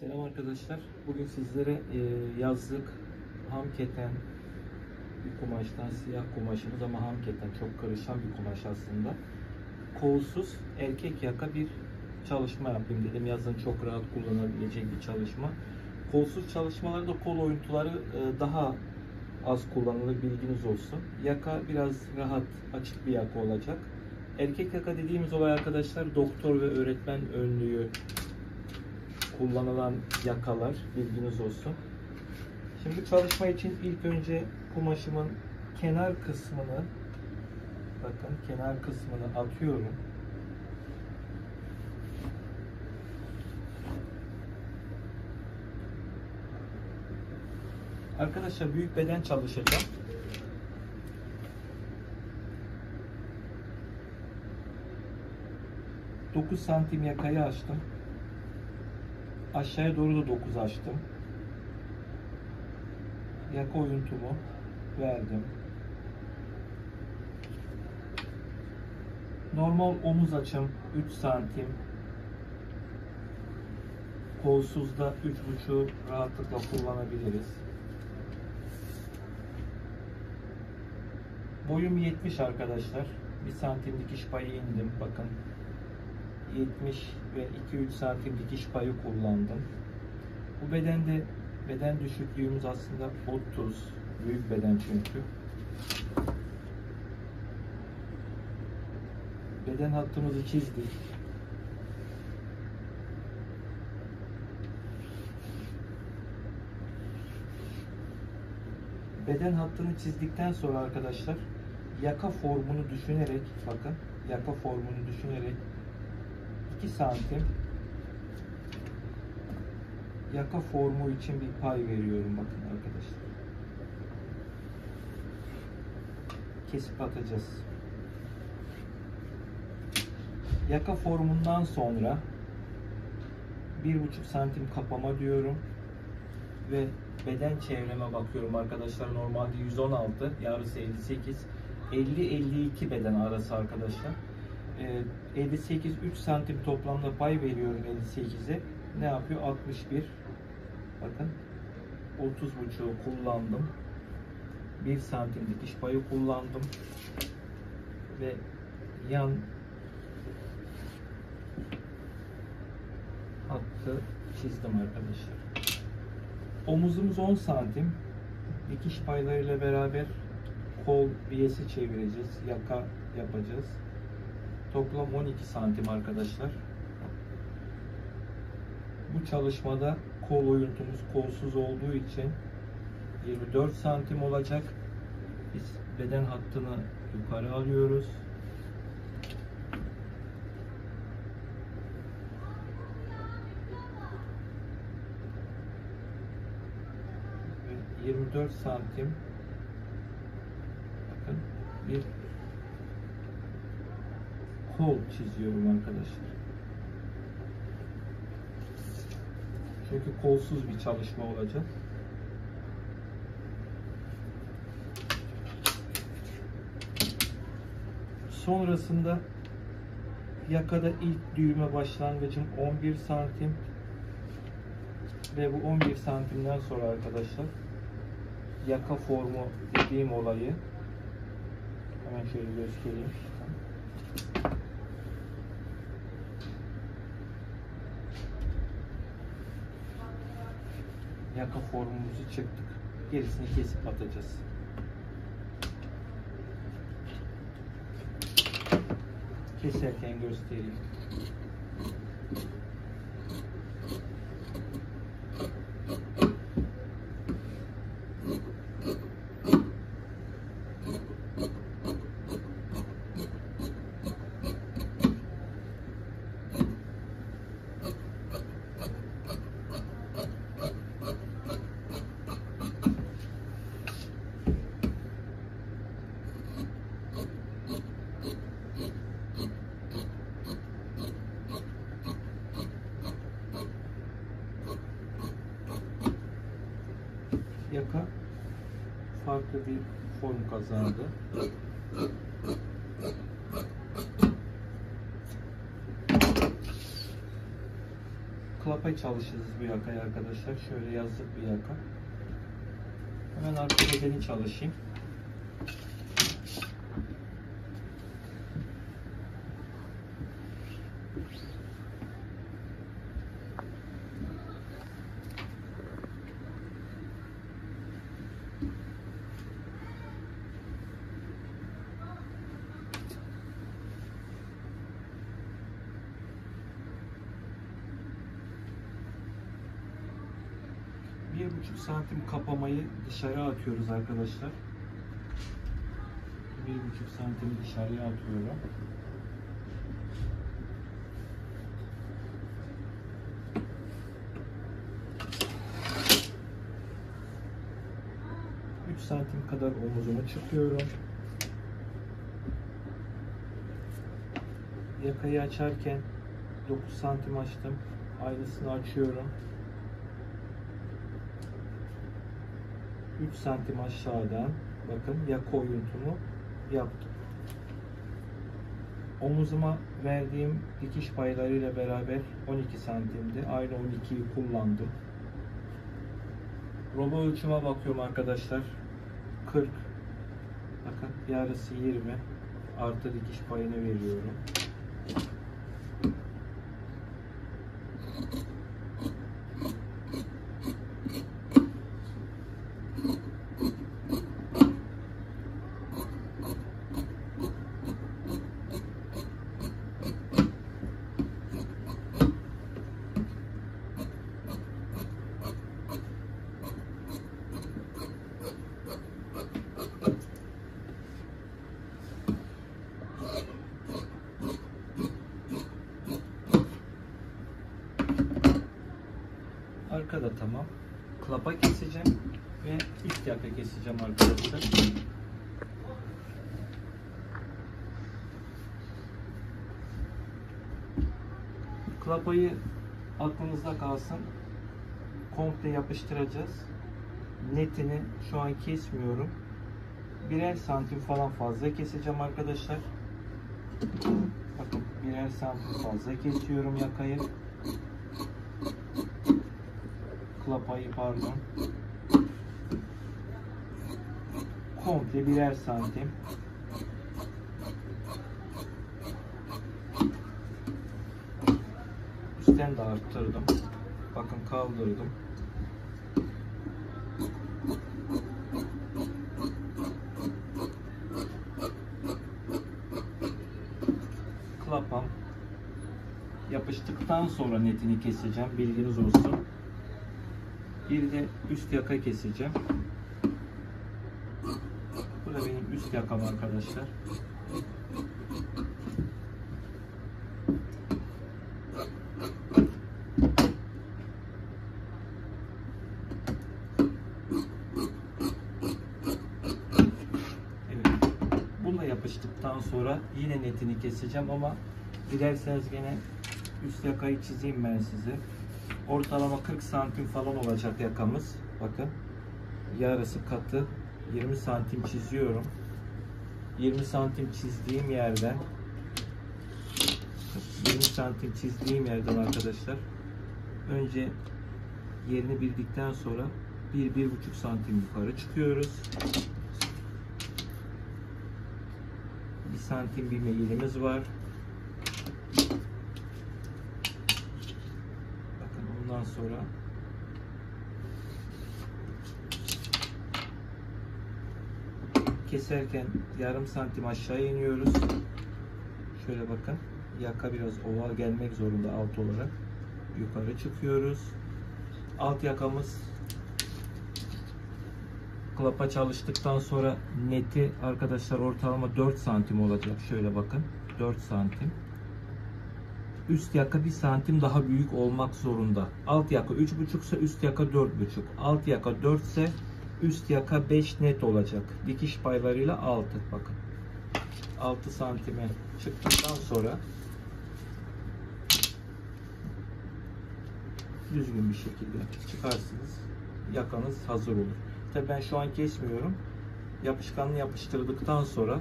Selam arkadaşlar. Bugün sizlere e, yazlık ham keten bir kumaştan siyah kumaşımız ama ham keten çok karışan bir kumaş aslında. Kolsuz erkek yaka bir çalışma yapayım dedim. Yazın çok rahat kullanabilecek bir çalışma. Kolsuz çalışmalarda kol oyuntuları e, daha az kullanılır bilginiz olsun. Yaka biraz rahat açık bir yaka olacak. Erkek yaka dediğimiz olay arkadaşlar doktor ve öğretmen önlüğü kullanılan yakalar bilginiz olsun. Şimdi çalışma için ilk önce kumaşımın kenar kısmını bakın kenar kısmını atıyorum. Arkadaşlar büyük beden çalışacağım. Dokuz santim yakayı açtım. Aşağıya doğru da 9 açtım. Yaka oyuntumu verdim. Normal omuz açım 3 santim. Kolsuzda 3.5'u rahatlıkla kullanabiliriz. Boyum 70 arkadaşlar. 1 santim dikiş payı indim. Bakın 70 ve 2-3 santim dikiş payı kullandım. Bu bedende beden düşüklüğümüz aslında 30. Büyük beden çünkü. Beden hattımızı çizdik. Beden hattını çizdikten sonra arkadaşlar yaka formunu düşünerek bakın yaka formunu düşünerek 2 santim yaka formu için bir pay veriyorum bakın arkadaşlar. Kesip atacağız. Yaka formundan sonra 1,5 santim kapama diyorum ve beden çevreme bakıyorum arkadaşlar. Normalde 116, yarısı 58. 50-52 beden arası arkadaşlar. 58 3 santim toplamda pay veriyorum 58'e. Ne yapıyor? 61. Bakın 30 buçuğu kullandım. 1 santim dikiş payı kullandım. Ve yan hattı çizdim arkadaşlar. Omuzumuz 10 santim. Dikiş paylarıyla beraber kol biyesi çevireceğiz. Yaka yapacağız. Toplam 12 santim arkadaşlar. Bu çalışmada kol oyuntumuz kolsuz olduğu için 24 santim olacak. Biz beden hattını yukarı alıyoruz. Ve 24 santim bakın bir kol çiziyorum arkadaşlar. Çünkü kolsuz bir çalışma olacak. Sonrasında yakada ilk düğme başlangıcım 11 santim ve bu 11 santimden sonra arkadaşlar yaka formu dediğim olayı hemen şöyle göstereyim. Yaka formumuzu çıktık. Gerisini kesip atacağız. Keserken göstereyim. yaka farklı bir form kazandı. Klapa çalışırız bu yakayı arkadaşlar. Şöyle yazlık bir yaka. Hemen arka bedeni çalışayım. Bir buçuk santim kapamayı dışarı atıyoruz arkadaşlar. Bir buçuk santim dışarıya atıyorum. Santim kadar omuzumu çıkıyorum. Yakayı açarken 9 santim açtım. Aynısını açıyorum. 3 santim aşağıdan bakın yaka oyuntumu yaptım. Omuzuma verdiğim dikiş paylarıyla beraber 12 santimdi. Aynı 12'yi kullandım. Robo ölçüme bakıyorum arkadaşlar. 40. Bakın yarısı 20. Artı dikiş payını veriyorum. Arkada tamam. Klapa keseceğim ve üst yaka keseceğim arkadaşlar. Klapayı aklınızda kalsın. Komple yapıştıracağız. Netini şu an kesmiyorum. Birer santim falan fazla keseceğim arkadaşlar. Bakın birer santim fazla kesiyorum yakayı. Klapayı pardon. Komple birer santim. Üstten de arttırdım. Bakın kaldırdım. Klapam yapıştıktan sonra netini keseceğim. Bilginiz olsun. Bir de üst yaka keseceğim. Bu da benim üst yakam arkadaşlar. Evet. Bununla yapıştıktan sonra yine netini keseceğim ama dilerseniz gene üst yakayı çizeyim ben size. Ortalama 40 santim falan olacak yakamız. Bakın. Yarısı katı. 20 santim çiziyorum. 20 santim çizdiğim yerden 20 santim çizdiğim yerden arkadaşlar önce yerini bildikten sonra 1-1,5 santim yukarı çıkıyoruz. 1 santim bir meyilimiz var. Bakın ondan sonra keserken yarım santim aşağı iniyoruz. Şöyle bakın. Yaka biraz oval gelmek zorunda alt olarak. Yukarı çıkıyoruz. Alt yakamız klapa çalıştıktan sonra neti arkadaşlar ortalama 4 santim olacak. Şöyle bakın. 4 santim. Üst yaka 1 santim daha büyük olmak zorunda. Alt yaka 3,5 ise üst yaka 4,5. Alt yaka 4 ise üst yaka 5 net olacak. Dikiş paylarıyla 6 bakın. 6 santime çıktıktan sonra düzgün bir şekilde çıkarsınız. Yakanız hazır olur. Tabi ben şu an kesmiyorum. Yapışkanını yapıştırdıktan sonra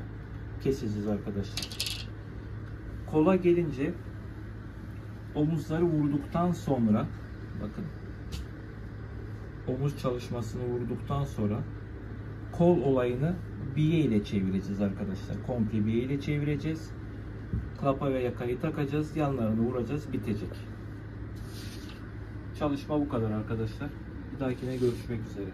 keseceğiz arkadaşlar. Kola gelince omuzları vurduktan sonra Bakın. Omuz çalışmasını vurduktan sonra kol olayını biye ile çevireceğiz arkadaşlar. Komple biye ile çevireceğiz. Klapa ve yakayı takacağız. Yanlarını vuracağız. Bitecek. Çalışma bu kadar arkadaşlar. Bir dahakine görüşmek üzere.